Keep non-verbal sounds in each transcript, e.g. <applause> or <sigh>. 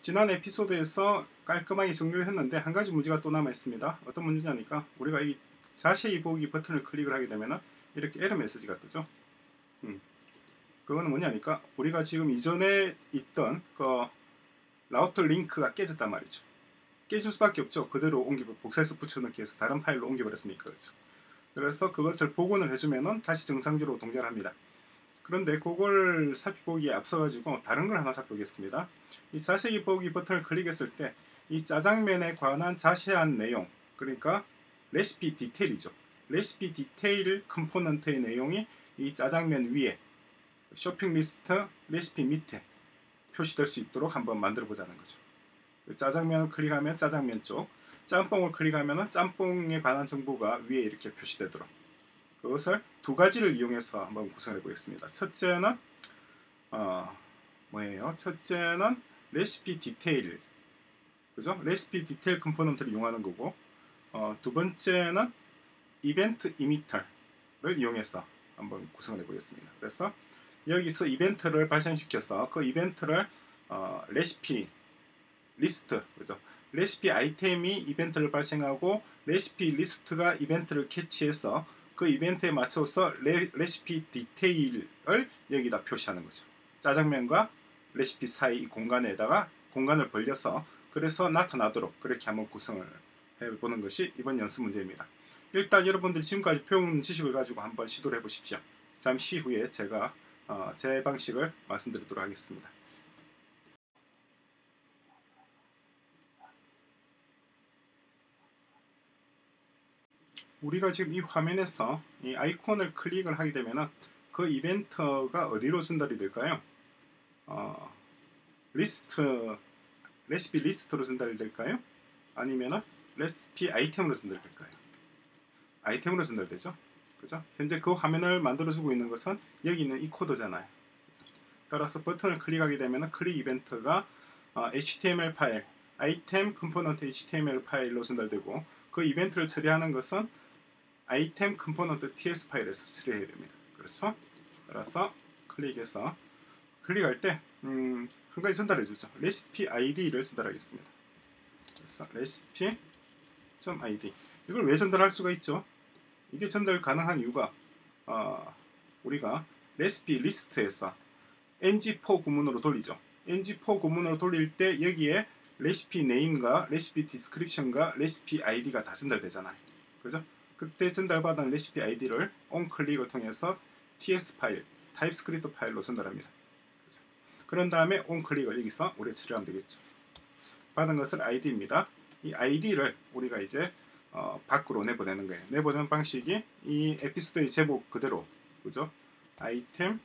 지난 에피소드에서 깔끔하게 정리를 했는데 한 가지 문제가 또 남아 있습니다. 어떤 문제냐니까 우리가 이 자세히 보기 버튼을 클릭을 하게 되면 이렇게 에러 메시지가 뜨죠. 음. 그거는 뭐냐니까 우리가 지금 이전에 있던 그 라우터 링크가 깨졌단 말이죠. 깨질 수밖에 없죠. 그대로 옮겨 복사해서 붙여넣기 해서 다른 파일로 옮겨버렸으니까 그렇죠. 그래서 그것을 복원을 해주면은 다시 정상적으로 동작을 합니다. 그런데 그걸 살펴보기에 앞서가지고 다른 걸 하나 살펴보겠습니다. 이 자세히 보기 버튼을 클릭했을 때 이 짜장면에 관한 자세한 내용 그러니까 레시피 디테일이죠. 레시피 디테일 component의 내용이 이 짜장면 위에 쇼핑 리스트 레시피 밑에 표시될 수 있도록 한번 만들어 보자는 거죠. 짜장면을 클릭하면 짜장면 쪽, 짬뽕을 클릭하면 짬뽕에 관한 정보가 위에 이렇게 표시되도록 그것을 두 가지를 이용해서 한번 구성해 보겠습니다. 첫째는 어, 뭐예요? 첫째는 레시피 디테일 그죠? 레시피 디테일 component를 이용하는 거고 어, 두 번째는 이벤트 emitter를 이용해서 한번 구성해 보겠습니다. 그래서 여기서 이벤트를 발생시켜서 그 이벤트를 어, 레시피 리스트 그죠? 레시피 아이템이 이벤트를 발생하고 레시피 리스트가 이벤트를 캐치해서 그 이벤트에 맞춰서 레, 레시피 디테일을 여기다 표시하는 거죠. 짜장면과 레시피 사이 공간에다가 공간을 벌려서 그래서 나타나도록 그렇게 한번 구성을 해보는 것이 이번 연습 문제입니다. 일단 여러분들이 지금까지 배운 지식을 가지고 한번 시도를 해보십시오. 잠시 후에 제가 어, 제 방식을 말씀드리도록 하겠습니다. 우리가 지금 이 화면에서 이 아이콘을 클릭을 하게 되면 그 이벤트가 어디로 전달이 될까요? 어, 리스트 레시피 리스트로 전달이 될까요? 아니면 레시피 아이템으로 전달될까요? 아이템으로 전달되죠. 그죠? 현재 그 화면을 만들어주고 있는 것은 여기 있는 이 코드잖아요. 그죠? 따라서 버튼을 클릭하게 되면 클릭 이벤트가 어, HTML 파일, 아이템 component HTML 파일로 전달되고 그 이벤트를 처리하는 것은 아이템 component TS 파일에서 처리해야 됩니다. 그렇죠? 따라서 클릭해서 클릭할 때 음, 한 가지 전달해 주죠. 레시피 아이디를 전달하겠습니다. 그래서 레시피 .id 이걸 왜 전달할 수가 있죠? 이게 전달 가능한 이유가 어, 우리가 레시피 리스트에서 ngFor 구문으로 돌리죠. ngFor 구문으로 돌릴 때 여기에 레시피 name과 레시피 description과 레시피 아이디가 다 전달되잖아요. 그죠? 그때 전달받은 레시피 아이디를 onClick을 통해서 ts 파일, TypeScript 파일로 전달합니다. 그런 다음에 onClick을 여기서 우리가 처리하면 되겠죠. 받은 것은 아이디입니다. 이 아이디를 우리가 이제 어, 밖으로 내보내는 거예요. 내보내는 방식이 이 에피소드의 제목 그대로 그죠? 아이템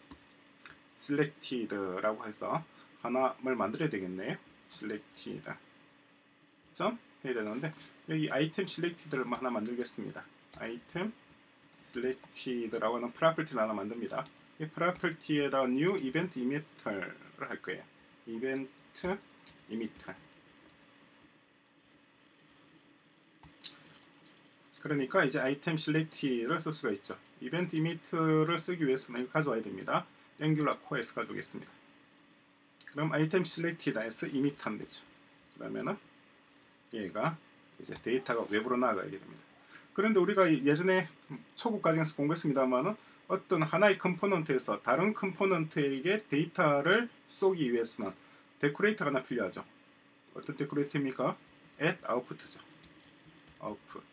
selected라고 해서 하나를 만들어야 되겠네요. selected 점 해야 되는데 여기 아이템 selected를 하나 만들겠습니다. 아이템 selected라고 하는 프로퍼티를 하나 만듭니다. 이 프로퍼티에다 new event emitter를 할 거예요. event emitter 그러니까 이제 item selected를 쓸 수가 있죠. event emitter를 쓰기 위해서는 이거 가져와야 됩니다. Angular core에서 가져오겠습니다. 그럼 item selected다에서 하면 되죠. 그러면은 얘가 이제 데이터가 외부로 나가게 됩니다. 그런데 우리가 예전에 초급 과정에서 공부했습니다만은 어떤 하나의 component에서 다른 component에게 데이터를 쏘기 위해서는 decorator가 하나 필요하죠. 어떤 decorator입니까? at output죠. output.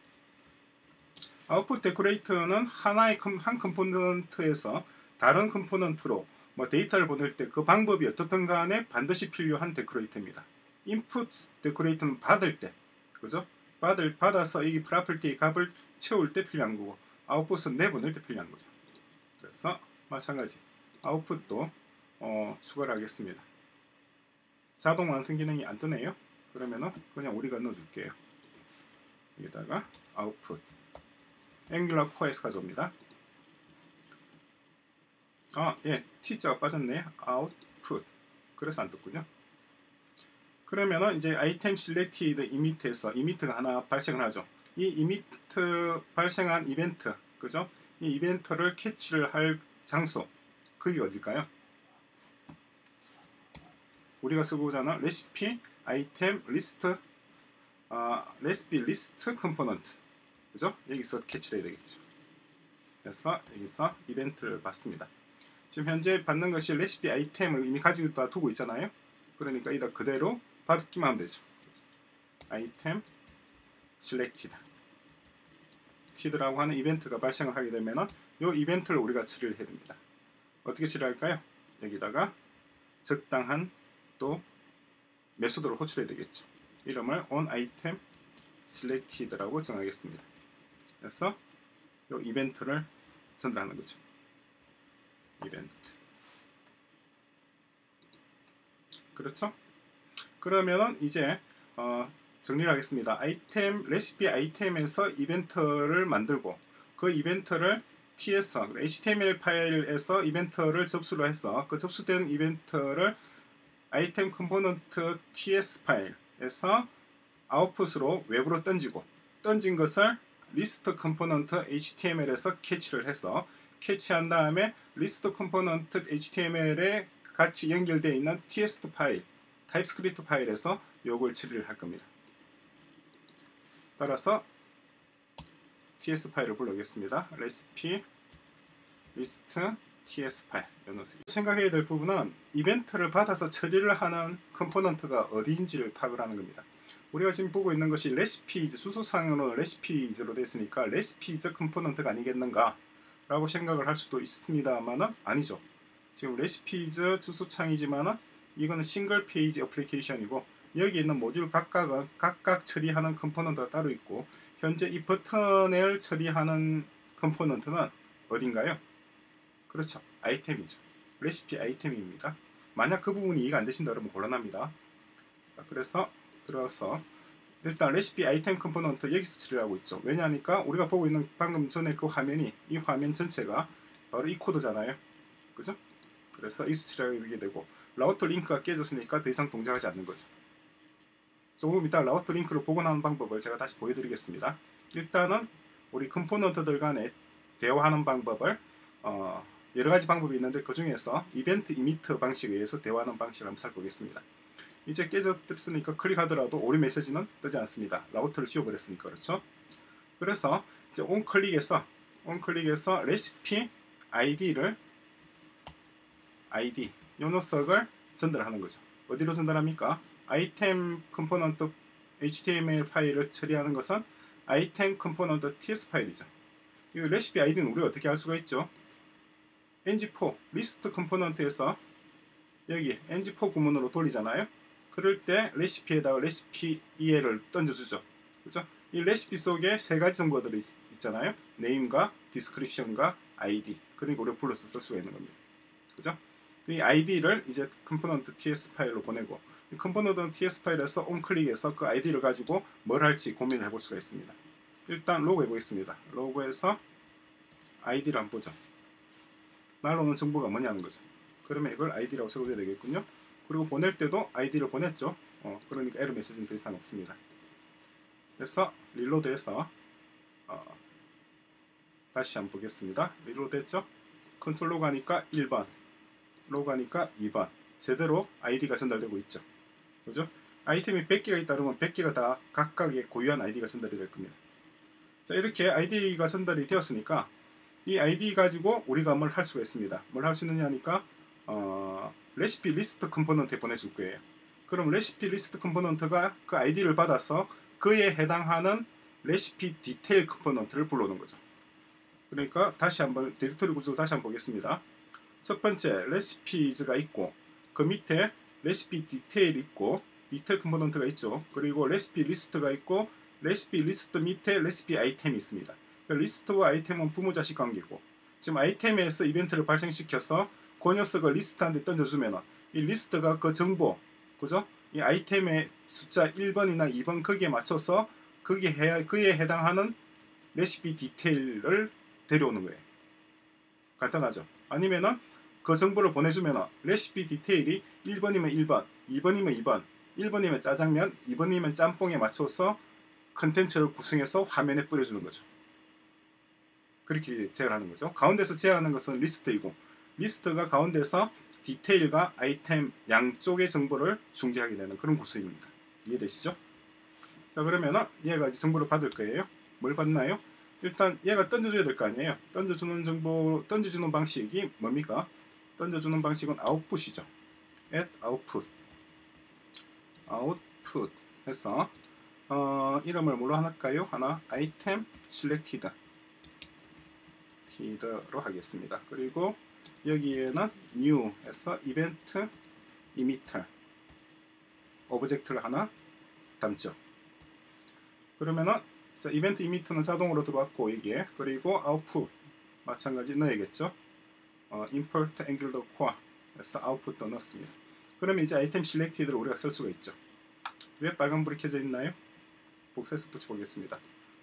output decorator는 하나의 한 component에서 다른 component로 뭐 데이터를 보낼 때 그 방법이 어떻든 간에 반드시 필요한 decorator입니다. input decorator는 받을 때, 그죠? 받을, 받아서 이 property 값을 채울 때 필요한 거고, 아웃풋은 내보낼 때 필요한 거죠. 그래서 마찬가지 아웃풋도 어, 추가를 하겠습니다. 자동 완성 기능이 안 뜨네요. 그러면은 그냥 우리가 넣어줄게요. 여기다가 아웃풋 앵귤러 코에서 가져옵니다. 아, 예, T자가 빠졌네. output. 그래서 안 떴군요. 그러면은 이제 아이템 실렉티드 이미트에서 이미트가 하나 발생을 하죠. 이 이미트 발생한 이벤트, 그죠? 이 이벤트를 캐치를 할 장소, 그게 어딜까요? 우리가 쓰고자 하는 레시피 아이템 리스트 어, 레시피 리스트 component 그죠? 여기서 캐치를 해야 되겠죠. 그래서 여기서 이벤트를 받습니다. 지금 현재 받는 것이 레시피 아이템을 이미 가지고 다 두고 있잖아요. 그러니까 이다 그대로 받기만 하면 되죠. 아이템 selected ted라고 하는 이벤트가 발생을 하게 되면은 이 이벤트를 우리가 처리를 해야 됩니다. 어떻게 처리할까요? 여기다가 적당한 또 메소드를 호출해야 되겠죠. 이름을 on item selected라고 정하겠습니다. 그래서 이 이벤트를 전달하는 거죠. 이벤트. 그렇죠? 그러면은 이제 어, 정리를 하겠습니다. 아이템 레시피 아이템에서 이벤트를 만들고 그 이벤트를 TS HTML 파일에서 이벤트를 접수를 해서 그 접수된 이벤트를 아이템 component TS 파일에서 아웃풋으로 외부로 던지고 던진 것을 리스트 component HTML에서 캐치를 해서 캐치한 다음에 리스트 component HTML에 같이 연결되어 있는 TS 파일, TypeScript 파일에서 요걸 처리를 할 겁니다. 따라서 TS 파일을 불러오겠습니다. 레시피 리스트 TS 파일 연어쓰기 생각해야 될 부분은 이벤트를 받아서 처리를 하는 component가 어디인지를 파악을 하는 겁니다. 우리가 지금 보고 있는 것이 recipes 주소상으로 recipes로 됐으니까 recipes component가 아니겠는가 라고 생각을 할 수도 있습니다만은 아니죠. 지금 recipes 주소창이지만은 이거는 single page application이고 여기 있는 모듈 각각은 각각 처리하는 component가 따로 있고 현재 이 버튼을 처리하는 component는 어딘가요? 그렇죠. 아이템이죠. 레시피 아이템입니다. 만약 그 부분이 이해가 안 되신다 그러면 곤란합니다. 자, 그래서 들어서 일단 레시피 아이템 component 여기서 처리를 하고 있죠. 왜냐하니까 우리가 보고 있는 방금 전에 그 화면이 이 화면 전체가 바로 이 코드잖아요. 그죠? 그래서 이스 처리하게 되고 라우터 링크가 깨졌으니까 더 이상 동작하지 않는 거죠. 조금 이따 라우터 링크를 복원하는 방법을 제가 다시 보여드리겠습니다. 일단은 우리 컴포넌트들 간에 대화하는 방법을 어, 여러 가지 방법이 있는데 그 중에서 event emitter 방식에 의해서 대화하는 방식을 한번 살펴보겠습니다. 이제 깨졌으니까 클릭하더라도 오류 메시지는 뜨지 않습니다. 라우터를 지워버렸으니까 그렇죠. 그래서 이제 onClick해서 onClick해서 레시피 아이디를 아이디 요 녀석을 전달하는 거죠. 어디로 전달합니까? 아이템 컴포넌트 HTML 파일을 처리하는 것은 아이템 컴포넌트 TS 파일이죠. 이 레시피 아이디는 우리가 어떻게 할 수가 있죠? ngFor 리스트 컴포넌트에서 여기 ngFor 구문으로 돌리잖아요. 그럴 때 레시피에다가 레시피 이해를 던져주죠. 그죠? 이 레시피 속에 세 가지 정보들이 있, 잖아요 name과 description과 아이디. 그리고 우리가 불러서 쓸 수가 있는 겁니다. 그죠? 이 아이디를 이제 컴포넌트 TS 파일로 보내고 이 컴포넌트 TS 파일에서 onClick해서 그 아이디를 가지고 뭘 할지 고민을 해볼 수가 있습니다. 일단 로그 해보겠습니다. 로그에서 아이디를 한번 보죠. 날아오는 정보가 뭐냐는 거죠. 그러면 이걸 아이디라고 적어줘야 되겠군요. 그리고 보낼 때도 아이디를 보냈죠. 어, 그러니까 에러 메시지는 더 이상 없습니다. 그래서 reload해서 어, 다시 한번 보겠습니다. reload 했죠? console로 가니까 1번, 로 가니까 2번. 제대로 아이디가 전달되고 있죠. 그죠? 아이템이 100개가 있다면 100개가 다 각각의 고유한 아이디가 전달이 될 겁니다. 자, 이렇게 아이디가 전달이 되었으니까 이 아이디 가지고 우리가 뭘 할 수가 있습니다. 뭘 할 수 있느냐 하니까 어, 레시피 리스트 컴포넌트에 보내줄 거예요. 그럼 레시피 리스트 컴포넌트가 그 아이디를 받아서 그에 해당하는 레시피 디테일 컴포넌트를 불러오는 거죠. 그러니까 다시 한번 디렉터리 구조 다시 한번 보겠습니다. 첫 번째 recipes가 있고 그 밑에 레시피 디테일 있고 디테일 컴포넌트가 있죠. 그리고 레시피 리스트가 있고 레시피 리스트 밑에 레시피 아이템이 있습니다. 그러니까 리스트와 아이템은 부모 자식 관계고 지금 아이템에서 이벤트를 발생시켜서 그 녀석을 리스트한테 던져주면 이 리스트가 그 정보 그죠? 이 아이템의 숫자 1번이나 2번 거기에 맞춰서 거기에 해, 그에 해당하는 레시피 디테일을 데려오는 거예요. 간단하죠? 아니면은 그 정보를 보내주면 레시피 디테일이 1번이면 1번, 2번이면 2번, 1번이면 짜장면, 2번이면 짬뽕에 맞춰서 컨텐츠를 구성해서 화면에 뿌려주는 거죠. 그렇게 제어하는 거죠. 가운데서 제어하는 것은 리스트이고 리스트가 가운데서 디테일과 아이템 양쪽의 정보를 중재하게 되는 그런 구성입니다. 이해되시죠? 자 그러면은 얘가 이제 정보를 받을 거예요. 뭘 받나요? 일단 얘가 던져줘야 될 거 아니에요. 던져주는 정보, 던져주는 방식이 뭡니까? 던져주는 방식은 아웃풋이죠. at output, output 해서 어, 이름을 뭘로 할까요? 하나 item selected ted로 하겠습니다. 그리고 여기에는 new 해서 event emitter 오브젝트를 하나 담죠. 그러면은 자, event emitter는 자동으로 들어왔고 이게 그리고 아웃풋 마찬가지 넣어야겠죠. 어, import angular core 그래서 아웃풋도 넣었습니다. 그러면 이제 아이템 selected를 우리가 쓸 수가 있죠. 왜 빨간불이 켜져 있나요? 복사해서 붙여보겠습니다.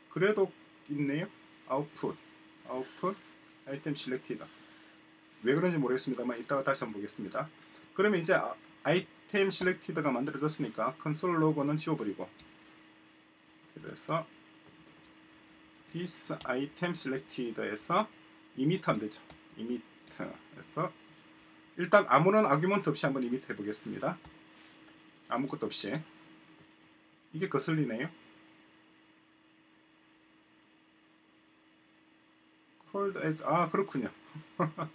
그래도 있네요. output, output, item selected 왜 그런지 모르겠습니다만 이따가 다시 한번 보겠습니다. 그러면 이제 아이템 selected가 만들어졌으니까 console log는 지워버리고 그래서 this item selected에서 2m면 되죠. 2m 자, 그래서 일단 아무런 argument 없이 한번 이밋해 보겠습니다. 아무것도 없이. 이게 거슬리네요. called as 아 그렇군요. <laughs>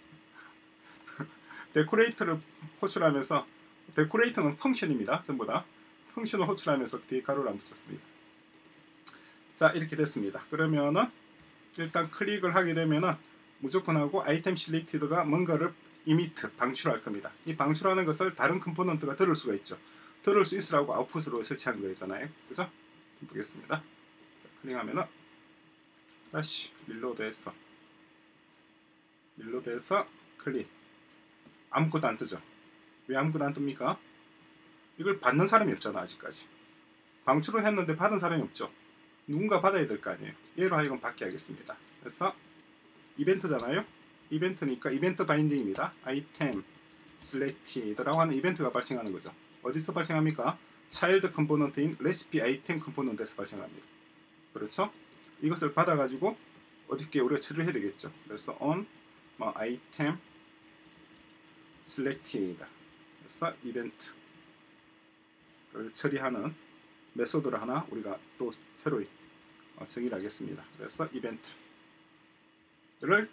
decorator를 호출하면서 decorator는 function입니다. 전부 다 function을 호출하면서 뒤에 가로를 안 붙였습니다. 자 이렇게 됐습니다. 그러면은 일단 클릭을 하게 되면은 무조건 하고 item selected가 뭔가를 emit 방출할 겁니다. 이 방출하는 것을 다른 컴포넌트가 들을 수가 있죠. 들을 수 있으라고 아웃풋으로 설치한 거잖아요. 그죠? 보겠습니다. 자, 클릭하면은 다시 reload해서 reload해서 클릭 아무것도 안 뜨죠. 왜 아무것도 안 뜹니까? 이걸 받는 사람이 없잖아 아직까지. 방출은 했는데 받은 사람이 없죠. 누군가 받아야 될 거 아니에요. 얘로 하여금 받게 하겠습니다. 그래서 이벤트잖아요. 이벤트니까 이벤트 binding입니다. item selected라고 하는 이벤트가 발생하는 거죠. 어디서 발생합니까? child 컴포넌트인 레시피 아이템 컴포넌트에서 발생합니다. 그렇죠? 이것을 받아가지고 어떻게 우리가 처리를 해야 되겠죠. 그래서 on 뭐 item selected 그래서 이벤트를 처리하는 method를 하나 우리가 또 새로 어, 정의를 하겠습니다. 그래서 이벤트 를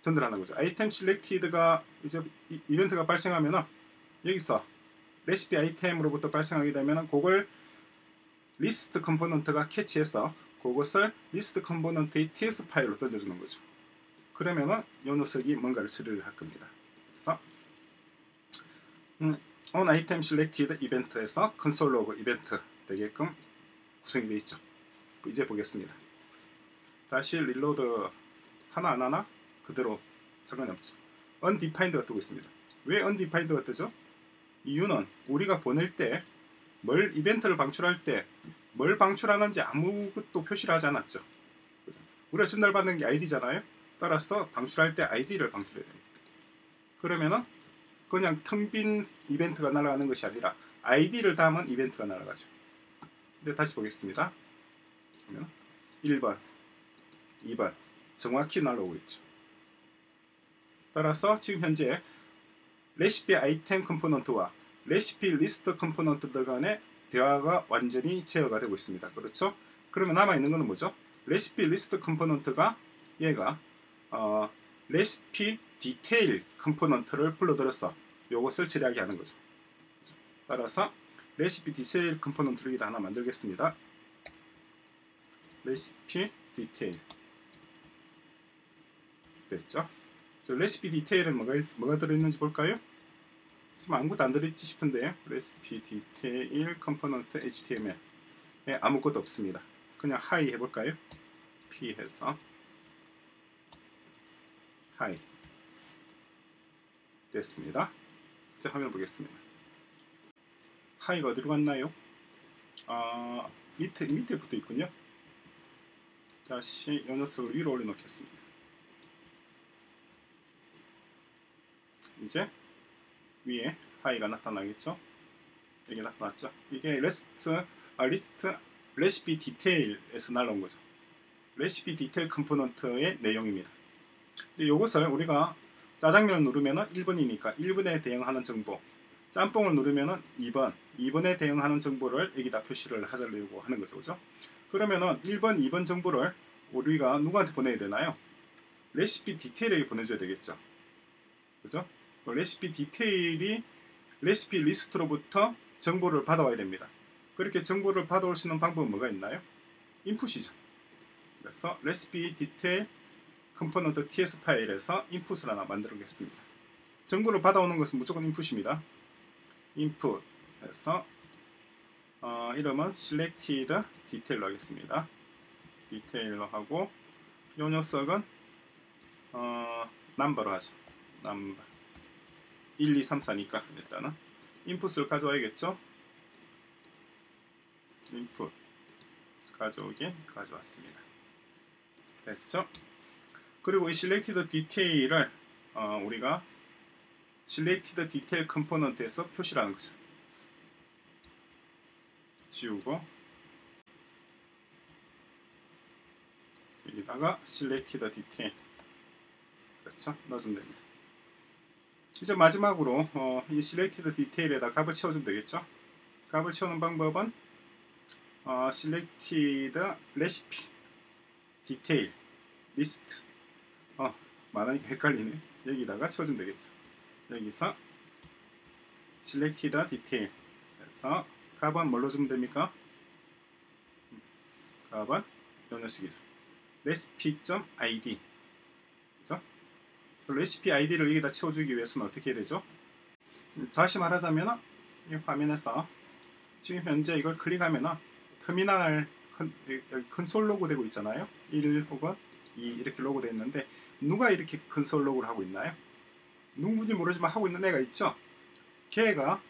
전달하는 거죠. item selected가 이제 이, 이벤트가 발생하면은 여기서 레시피 아이템으로부터 발생하게 되면은 그걸 리스트 컴포넌트가 캐치해서 그것을 리스트 컴포넌트의 TS 파일로 던져주는 거죠. 그러면은 이 녀석이 뭔가를 처리를 할 겁니다. 그래서 음, on item selected 이벤트에서 console log 이벤트 되게끔 구성이 되어 있죠. 이제 보겠습니다. 다시 릴로드 하나 안 하나 그대로 상관이 없죠. undefined가 뜨고 있습니다. 왜 undefined가 뜨죠? 이유는 우리가 보낼 때 뭘 이벤트를 방출할 때 뭘 방출하는지 아무것도 표시를 하지 않았죠. 그죠? 우리가 전달받는 게 아이디잖아요. 따라서 방출할 때 아이디를 방출해야 됩니다. 그러면은 그냥 텅 빈 이벤트가 날아가는 것이 아니라 아이디를 담은 이벤트가 날아가죠. 이제 다시 보겠습니다. 그러면 1번, 2번 정확히 날아오고 있죠. 따라서 지금 현재 레시피 아이템 component와 레시피 리스트 component들 간의 대화가 완전히 제어가 되고 있습니다. 그렇죠? 그러면 남아있는 것은 뭐죠? 레시피 리스트 component가 얘가 어, 레시피 디테일 component를 불러들여서 이것을 처리하게 하는 거죠. 따라서 레시피 디테일 component를 하나 만들겠습니다. 레시피 디테일 됐죠? 저 레시피 디테일은 뭐가, 뭐가 들어있는지 볼까요? 지금 아무것도 안 들어있지 싶은데요. 레시피 디테일 component HTML 에 아무것도 없습니다. 그냥 hi 해볼까요? P 해서 hi 됐습니다. 이제 화면 보겠습니다. hi가 어디로 갔나요? 아 밑에 밑에 붙어 있군요. 다시 이 녀석을 위로 올려놓겠습니다. 이제 위에 hi가 나타나겠죠? 여기 나타났죠? 이게 레스트 아 리스트 레시피 디테일에서 날라온 거죠. 레시피 디테일 component의 내용입니다. 이제 이것을 우리가 짜장면을 누르면 1번이니까 1번에 대응하는 정보 짬뽕을 누르면은 2번, 2번에 대응하는 정보를 여기다 표시를 하자려고 하는 거죠. 그죠? 그러면은 1번, 2번 정보를 우리가 누구한테 보내야 되나요? 레시피 디테일에게 보내줘야 되겠죠. 그죠? 그 레시피 디테일이 레시피 리스트로부터 정보를 받아와야 됩니다. 그렇게 정보를 받아올 수 있는 방법은 뭐가 있나요? input이죠. 그래서 레시피 디테일 컴포넌트 ts 파일에서 인풋을 하나 만들겠습니다. 정보를 받아오는 것은 무조건 input입니다. 해서 어, 이름은 selected detail로 하겠습니다. 디테일로 하고 이 녀석은 어, number로 하죠. number 1, 2, 3, 4니까 일단은 input을 가져와야겠죠. input 가져오기 가져왔습니다. 됐죠? 그리고 이 selected detail을 어, 우리가 selected detail component에서 표시를 하는 거죠. 지우고 여기다가 selected detail 그렇죠? 넣어주면 됩니다. 이제 마지막으로 어, 이 selected detail에다 값을 채워주면 되겠죠? 값을 채우는 방법은 어, selected recipe detail list 어, 말하니까 헷갈리네. 여기다가 채워주면 되겠죠. 여기서 selected detail 해서 값은 뭘로 주면 됩니까? 값은 이 녀석이죠. recipe.id? 레시피 아이디를 여기다 채워주기 위해서는 어떻게 해야 되죠? 음, 다시 말하자면 이 화면에서 지금 현재 이걸 클릭하면 터미널 컨솔 로고 되고 있잖아요. 1 혹은 2 이렇게 로고 되어 있는데 누가 이렇게 컨솔 로고를 하고 있나요? 누군지 모르지만 하고 있는 애가 있죠. 걔가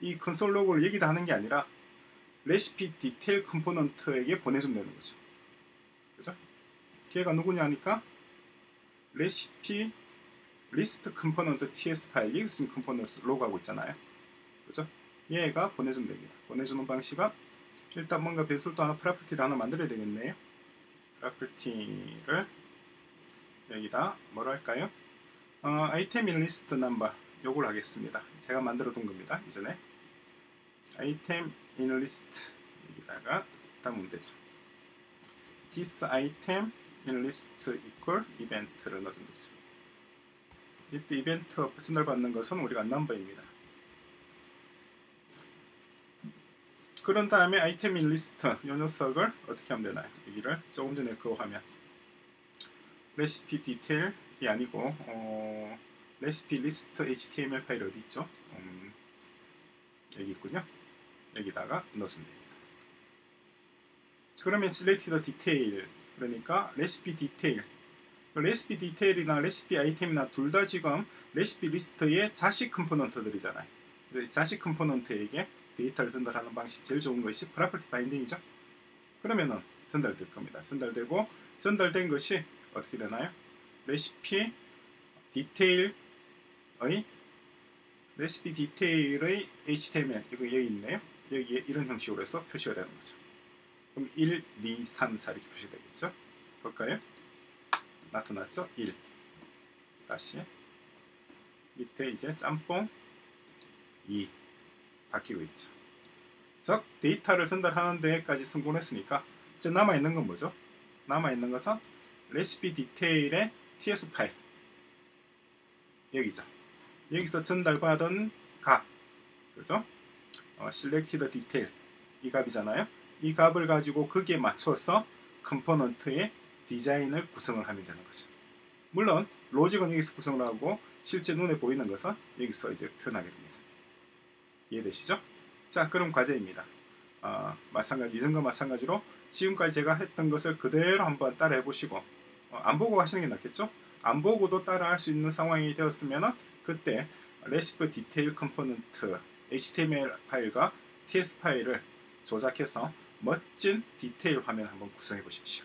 이 console log를 여기다 하는 게 아니라 레시피 디테일 component에게 보내주면 되는 거죠. 그죠? 걔가 누구냐 하니까 레시피 리스트 component ts 파일이 지금 컴포넌트 로그하고 있잖아요. 그죠? 얘가 보내주면 됩니다. 보내주는 방식은 일단 뭔가 method 하나 property를 하나 만들어야 되겠네요. property를 여기다 뭐로 할까요? 어, item in list number 요걸 하겠습니다. 제가 만들어 둔 겁니다. 이전에 item in list 여기다가 담으면 되죠. this item in list equal 이벤트를 넣어주면 되죠. 이때 이벤트가 전달받는 것은 우리가 number입니다. 그런 다음에 item in list 이 녀석을 어떻게 하면 되나요? 여기를 조금 전에 그 화면 레시피 디테일이 아니고 어, 레시피 리스트 HTML 파일 어디 있죠? 음, 여기 있군요. 여기다가 넣으시면 됩니다. 그러면 selected detail 그러니까 레시피 디테일 레시피 디테일이나 레시피 아이템이나 둘 다 지금 레시피 리스트의 자식 component들이잖아요. 자식 component에게 데이터를 전달하는 방식 제일 좋은 것이 property binding이죠. 그러면은 전달될 겁니다. 전달되고 전달된 것이 어떻게 되나요? 레시피 디테일의 레시피 디테일의 HTML 이거 여기 있네요. 여기에 이런 형식으로 해서 표시가 되는 거죠. 그럼 1, 2, 3, 4 이렇게 표시되겠죠? 볼까요? 나타났죠? 1 다시 밑에 이제 짬뽕 2 바뀌고 있죠. 즉 데이터를 전달하는 데까지 성공했으니까 이제 남아있는 건 뭐죠? 남아있는 것은 레시피 디테일의 TS 파일 여기죠. 여기서 전달받은 값 그죠? 어, selected detail 이 값이잖아요. 이 값을 가지고 거기에 맞춰서 component의 디자인을 구성을 하면 되는 거죠. 물론 로직은 여기서 구성을 하고 실제 눈에 보이는 것은 여기서 이제 표현하게 됩니다. 이해되시죠? 자, 그럼 과제입니다. 어, 마찬가지 이전과 마찬가지로 지금까지 제가 했던 것을 그대로 한번 따라 해 보시고 어, 안 보고 하시는 게 낫겠죠? 안 보고도 따라 할 수 있는 상황이 되었으면 그때 레시피 디테일 component HTML 파일과 TS 파일을 조작해서 멋진 디테일 화면 한번 구성해 보십시오.